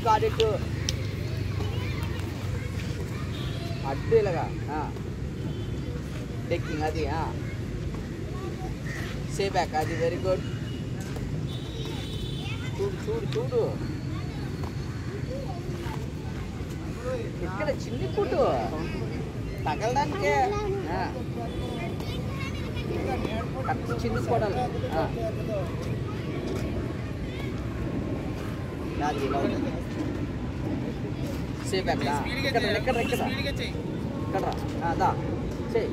కాడెట్టు అడ్డు ఇలాగా టెక్కింగ్ అది సే బ్యాక్ అది వెరీ గుడ్ చూడు చూడు చూడు ఇక్కడ చిన్ని పుట్టు తగలడానికే ఆ. కరెక్ట్ చిన్ని కొడాలి ఆ. అది ఇలా ఉంది. సేఫ్ ఎక్కడ ఇక్కడ ఇక్కడ రా, ఇక్కడ దా. చేయి.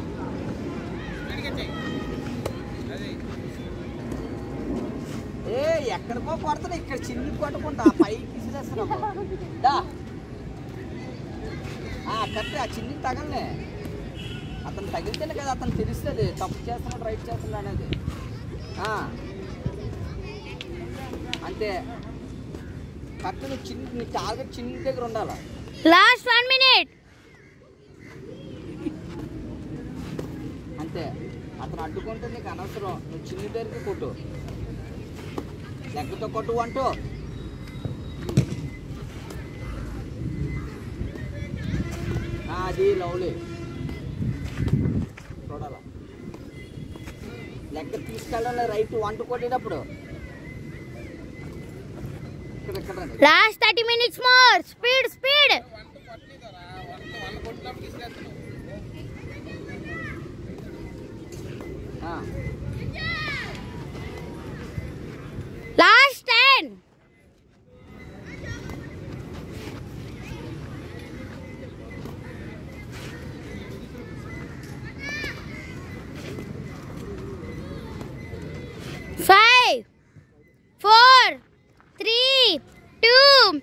ఏ ఎక్కడికో కొడుతున్నా ఇక్కడ చిన్ని కొట్టకుండా పైకి విసిరేస్తున్నావు దా. ఆ, కరెక్ట్. ఆ చిన్ని తగలనే. అతను తగిలితేనే కదా అతను తెలుస్తుంది. తప్పు చేస్తున్నాడు రైట్ చేస్తున్నాడు అనేది. అంతే కరెక్ట్ నువ్వు చిన్ని నీ టార్గెట్ చిన్ని దగ్గర ఉండాలి? లాస్ట్ వన్ మినిట్ అంతే. అతను అడ్డుకుంటే నీకు అనవసరం. నువ్వు చిన్ని దగ్గరికి కొట్టు. లెక్కతో కొట్టు అంటూ. అది లవ్లీ. చూడాల? లెక్క తీసుకెళ్ళాలి రైట్ వంట కొట్టేటప్పుడు. ఇక్కడ ఇక్కడ రండి. Last thirty minutes more speed speed Last 10. Five, four, three, two,